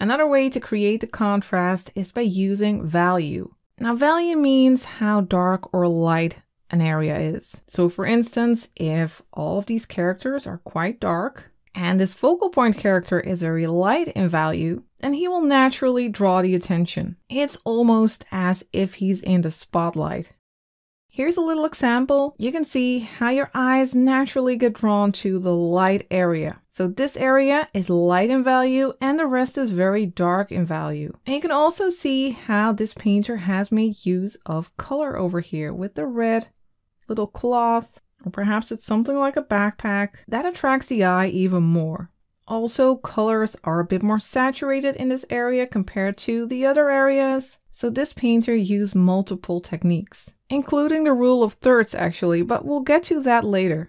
Another way to create the contrast is by using value. Now value means how dark or light an area is. So for instance, if all of these characters are quite dark and this focal point character is very light in value, then he will naturally draw the attention. It's almost as if he's in the spotlight. Here's a little example. You can see how your eyes naturally get drawn to the light area. So this area is light in value and the rest is very dark in value. And you can also see how this painter has made use of color over here with the red little cloth, or perhaps it's something like a backpack. That attracts the eye even more. Also, colors are a bit more saturated in this area compared to the other areas. So this painter used multiple techniques including the rule of thirds actually, but we'll get to that later.